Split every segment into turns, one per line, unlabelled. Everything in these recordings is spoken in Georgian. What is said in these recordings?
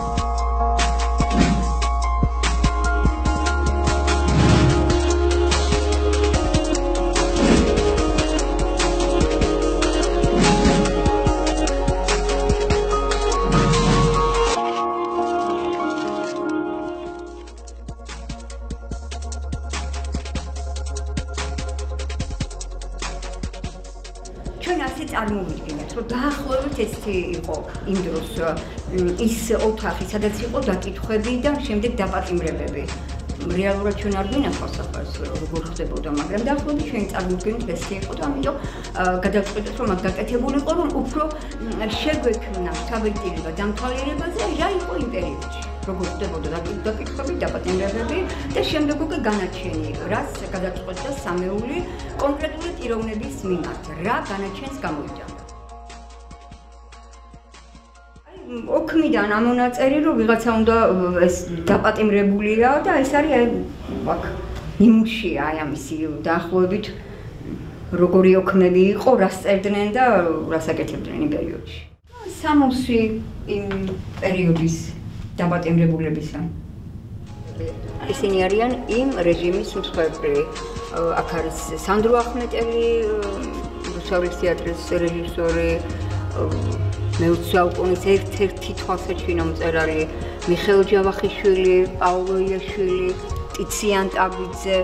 Bye. ჩვენ ასე წარმოვიდგინეთ, რომ დაახლოებით ესეთი იყო იმ დროს ის ოთახი, სადაც იყო დაკითხვები და შემდეგ დაპატიმრებები. რეალურად ჩვენ არ გვინახავს ახლა ეს როგორ ხდებოდა, მაგრამ დაახლოებით ჩვენ წარმოვიდგინეთ ესე იყო და ამიტომ გადავწყვეტეთ, რომ მაგ გაკეთებულიყო, რომ უფრო შეგვექმნა თავიდანვე დამთვალიერებაზე რა იყო იმ პერიოდში. როგორ ხდებოდა დაკითხვები, დაპატიმრებები და შემდეგ უკვე განაჩენი, რაც გადაწყვეტდა სამეული კონკრეტული პიროვნების მიმართ, რა განაჩენს გამოვიდა. ოქმიდან ამონაწერი რომ ვიღაცა უნდა ეს დაპატიმრებულია და ეს არის აი აქ იმუშია აი ამისი დაახლოებით როგორი ოქმები იყო, რას წერდნენ და რას აკეთებდნენ იმ პერიოდში. სამოსი იმ პერიოდის დაბატემრებულებისა. ისინი არიან იმ რეჟიმის მსხვერპლი. აქ არის სანდრო ახმეტელი, რუსთავის თეატრის რეჟისორი, მე-20 საუკუნის ერთ-ერთი თვალსაჩინო მწერალი მიხეილ ჯავახიშვილი, პაულო იაშვილი, ტიციან ტაბიძე,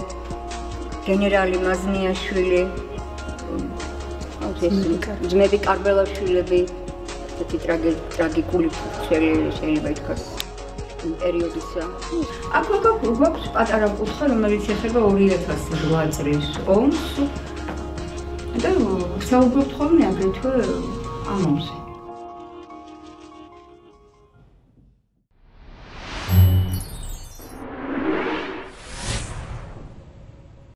გენერალი მაზნიაშვილი, ეს ძმები კარბელაშვილები, ესეთი ტრაგიკული ფუძელი შეიძლება ითქვას. პერიოდისა. აქ გვაქვს პატარა კუთხე, რომელიც ეხება 2008 წლის ომს. და საუბრობთ ხოლმე აგრეთვე ამაზე.